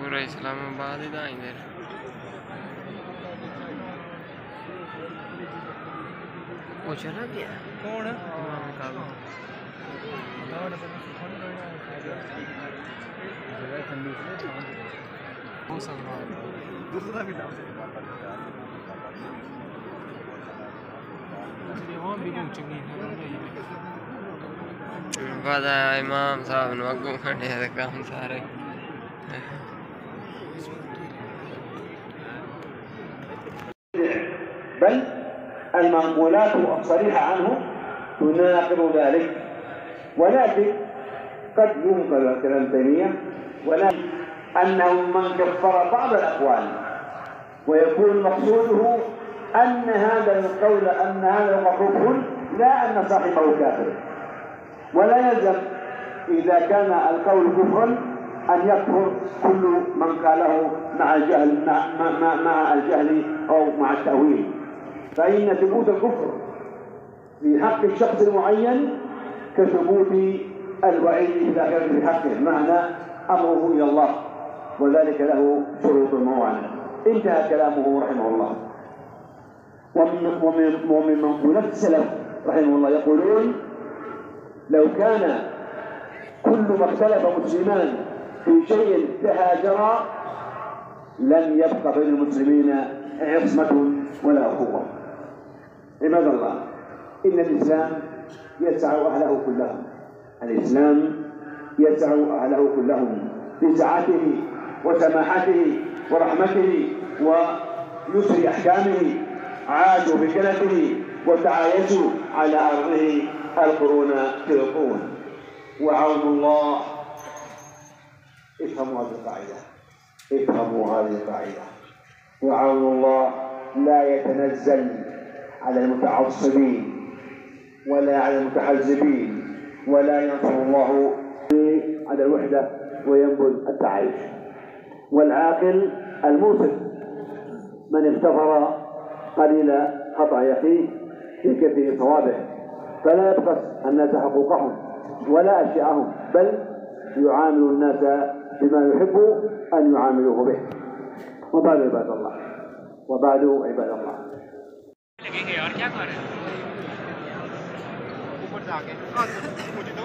पूरा इस्लामाबाद ही था इधर। वो चला गया? कौन? है हो है दूसरा भी पता है इमाम साहब ने अगू खड़े काम सारे। بل المنقولات الصريحة عنه تناقض ذلك. ولكن قد ينقل كلام تيمية ولكن أنه من كفر بعض الأقوال ويكون مقصوده أن هذا القول أن هذا القول لا أن صاحبه كافر. ولا يلزم إذا كان القول كفرا أن يكفر كل من قاله مع الجهل مع, مع, مع الجهل أو مع التأويل. فإن ثبوت الكفر في حق الشخص المعين كثبوت الوعيد في الآخرة في حقه معنى أمره إلى الله وذلك له شروط موانع انتهى كلامه رحمه الله. ومن ومن ومن منقولات السلف رحمه الله يقولون لو كان كل ما اختلف مسلمان في شيء تهاجرا لم يبق بين المسلمين عصمة ولا أخوة عباد الله إن الإسلام يسع أهله كلهم. الإسلام يسع أهله كلهم بسعته وسماحته ورحمته ويسر أحكامه عاشوا بجنته وتعايشوا على أرضه القرون في القرون. وعون الله افهموا هذه القاعدة. افهموا هذه القاعدة. وعون الله لا يتنزل على المتعصبين ولا على المتحزبين ولا ينصر الله على الوحدة وينبذ التعايش. والعاقل الموصف من اغتفر قليل خطأ أخيه في كثير صوابه فلا يبخس الناس حقوقهم ولا أشياءهم بل يعامل الناس بما يحب أن يعاملوه به. وبعد عباد الله وبعد عباد الله. देखेंगे और क्या कर रहे हैं? ऊपर से हाँ, तो मुझे तो